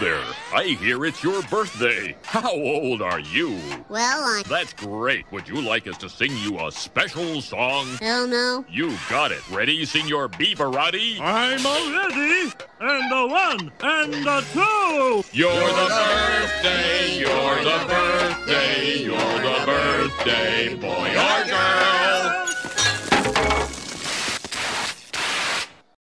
there. I hear it's your birthday. How old are you? Well, I. That's great. Would you like us to sing you a special song? Hell no. You got it. Ready, Senor Beaverati? I'm already. And the one, and the two. You're the birthday, you're the birthday, you're the birthday boy or girl.